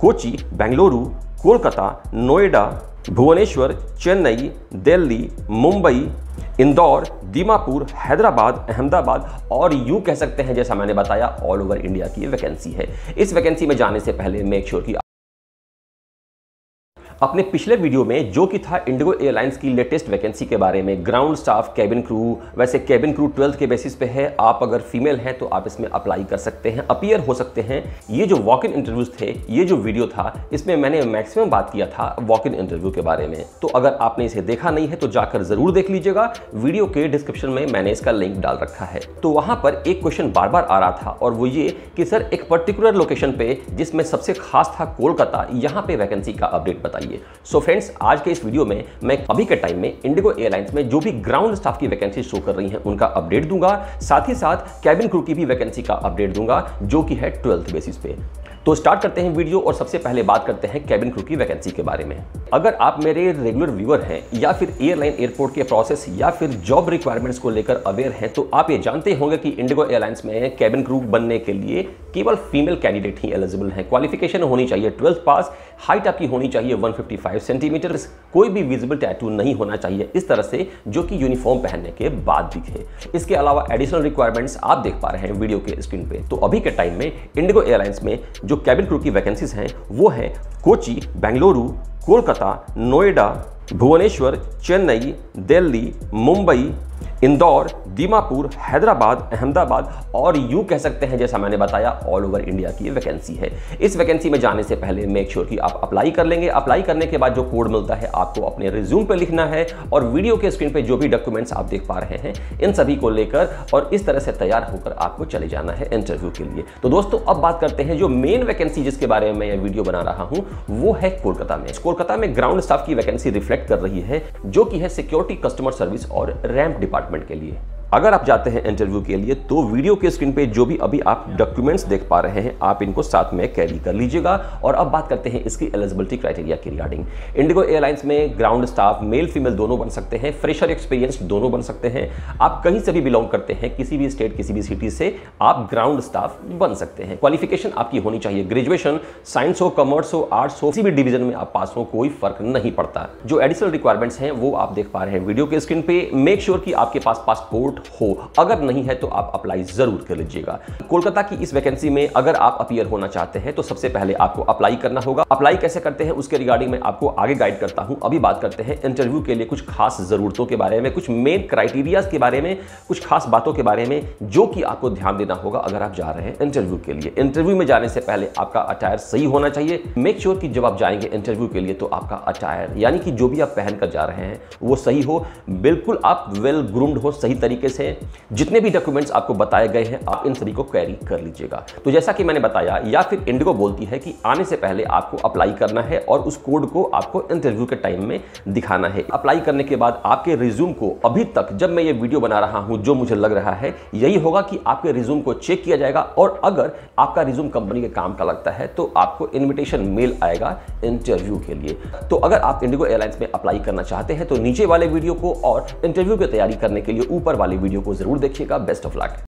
कोची, बेंगलुरु, कोलकाता, नोएडा, भुवनेश्वर, चेन्नई, दिल्ली, मुंबई, इंदौर, दीमापुर, हैदराबाद, अहमदाबाद और यू कह सकते हैं, जैसा मैंने बताया ऑल ओवर इंडिया की वैकेंसी है। इस वैकेंसी में जाने से पहले मेक श्योर की अपने पिछले वीडियो में जो कि था इंडिगो एयरलाइंस की लेटेस्ट वैकेंसी के बारे में, ग्राउंड स्टाफ, कैबिन क्रू, वैसे कैबिन क्रू ट्वेल्थ के बेसिस पे है, आप अगर फीमेल हैं तो आप इसमें अप्लाई कर सकते हैं अपियर हो सकते हैं। ये जो वॉक इन इंटरव्यूज़ थे, ये जो वीडियो था, इसमें मैंने मैक्सिमम बात किया था वॉक इन इंटरव्यू के बारे में। तो अगर आपने इसे देखा नहीं है तो जाकर ज़रूर देख लीजिएगा। वीडियो के डिस्क्रिप्शन में मैंने इसका लिंक डाल रखा है। तो वहाँ पर एक क्वेश्चन बार बार आ रहा था और वो ये कि, सर, एक पर्टिकुलर लोकेशन पे, जिसमें सबसे खास था कोलकाता, यहाँ पे वैकेंसी का अपडेट बताइए। सो so फ्रेंड्स आज के इस वीडियो में मैं अभी के टाइम में इंडिगो एयरलाइंस में जो भी ग्राउंड स्टाफ की वैकेंसी शो कर रही हैं, उनका अपडेट दूँगा। साथ ही साथ कैबिन क्रू की भी वैकेंसी का अपडेट दूँगा, जो कि है ट्वेल्थ बेसिस पे। तो स्टार्ट करते हैं वीडियो और सबसे पहले बात करते हैं कैबिन क्रू की वैकेंसी के बारे में। अगर आप मेरे रेगुलर व्यूअर हैं या फिर एयरलाइन एयरपोर्ट के प्रोसेस या फिर जॉब रिक्वायरमेंट्स को लेकर अवेयर हैं तो आप ये जानते होंगे कि इंडिगो एयरलाइंस में कैबिन क्रू बनने के लिए केवल फीमेल कैंडिडेट ही एलिजिबल हैं। क्वालिफिकेशन होनी चाहिए ट्वेल्थ पास हाइट आपकी होनी चाहिए 155 सेंटीमीटर कोई भी विजिबल टैटू नहीं होना चाहिए इस तरह से, जो कि यूनिफॉर्म पहनने के बाद दिखे इसके अलावा एडिशनल रिक्वायरमेंट्स आप देख पा रहे हैं वीडियो के स्क्रीन पे। तो अभी के टाइम में इंडिगो एयरलाइंस में जो कैबिन क्रू की वैकेंसीज हैं, वो है कोची बेंगलुरु कोलकाता नोएडा भुवनेश्वर चेन्नई दिल्ली मुंबई इंदौर, दीमापुर, हैदराबाद, अहमदाबाद और यूँ कह सकते हैं, जैसा मैंने बताया ऑल ओवर इंडिया की वैकेंसी है। इस वैकेंसी में जाने से पहले मेक श्योर कि आप अप्लाई कर लेंगे। अप्लाई करने के बाद जो कोड मिलता है, आपको अपने रिज्यूम पर लिखना है और वीडियो के स्क्रीन पर जो भी डॉक्यूमेंट्स आप देख पा रहे हैं, इन सभी को लेकर और इस तरह से तैयार होकर आपको चले जाना है इंटरव्यू के लिए। तो दोस्तों, अब बात करते हैं जो मेन वैकेंसी जिसके बारे में मैं वीडियो बना रहा हूँ, वो है कोलकाता में। कोलकाता में ग्राउंड स्टाफ की वैकेंसी रिफ्लेक्ट कर रही है, जो कि है सिक्योरिटी कस्टमर सर्विस और रैम्प डिपार्टमेंट के लिए। अगर आप जाते हैं इंटरव्यू के लिए तो वीडियो के स्क्रीन पे जो भी अभी आप डॉक्यूमेंट्स देख पा रहे हैं, आप इनको साथ में कैरी कर लीजिएगा। और अब बात करते हैं इसकी एलिजिबिलिटी क्राइटेरिया की रिगार्डिंग इंडिगो एयरलाइंस में ग्राउंड स्टाफ मेल फीमेल दोनों बन सकते हैं फ्रेशर एक्सपीरियंस दोनों बन सकते हैं। आप कहीं से भी बिलोंग करते हैं, किसी भी स्टेट किसी भी सिटी से, आप ग्राउंड स्टाफ बन सकते हैं। क्वालिफिकेशन आपकी होनी चाहिए। ग्रेजुएशन साइंस हो कॉमर्स हो आर्ट्स हो, किसी भी डिवीज़न में आप पास हो, कोई फ़र्क नहीं पड़ता। जो एडिशनल रिक्वायरमेंट्स हैं, वो आप देख पा रहे हैं वीडियो के स्क्रीन पे। मेक श्योर कि आपके पास पासपोर्ट हो। अगर नहीं है तो आप अप्लाई ज़रूर कर लीजिएगा। कोलकाता की इस वैकेंसी में अगर आप अपियर होना चाहते हैं तो सबसे पहले आपको अप्लाई करना होगा। अप्लाई कैसे करते हैं, उसके रिगार्डिंग में आपको आगे गाइड करता हूँ। अभी बात करते हैं इंटरव्यू के लिए कुछ खास जरूरतों के बारे में, कुछ मेन क्राइटेरिया के बारे में, कुछ खास बातों के बारे में, जो कि आपको ध्यान देना होगा अगर आप जा रहे हैं इंटरव्यू के लिए। इंटरव्यू में जाने से पहले आपका अटायर सही होना चाहिए। मेक श्योर कि जब आप जाएँगे इंटरव्यू के लिए तो आपका अटायर यानी कि जो भी आप पहनकर जा रहे हैं, वो सही हो। बिल्कुल आप वेल ग्रूम्ड हो, सही तरीके से जितने भी डॉक्यूमेंट्स आपको बताए गए हैं, आप इन सभी को कैरी कर लीजिएगा। तो जैसा कि मैंने बताया, या फिर इंडिगो बोलती है कि आने से पहले आपको अप्लाई करना है और उस कोड को आपको इंटरव्यू के टाइम में दिखाना है। अप्लाई करने के बाद आपके रिज्यूम को अभी तक जब मैं ये वीडियो बना रहा हूँ, जो मुझे लग रहा है, यही होगा कि आपके रिज्यूम को चेक किया जाएगा और अगर आपका रिज्यूम कंपनी के काम का लगता है तो आपको इन्विटेशन मेल आएगा इंटरव्यू के लिए। तो अगर आप इंडिगो एयरलाइंस में अप्लाई करना चाहते हैं तो नीचे वाले वीडियो को और इंटरव्यू की तैयारी करने के लिए ऊपर वाले वीडियो को ज़रूर देखिएगा। Best of luck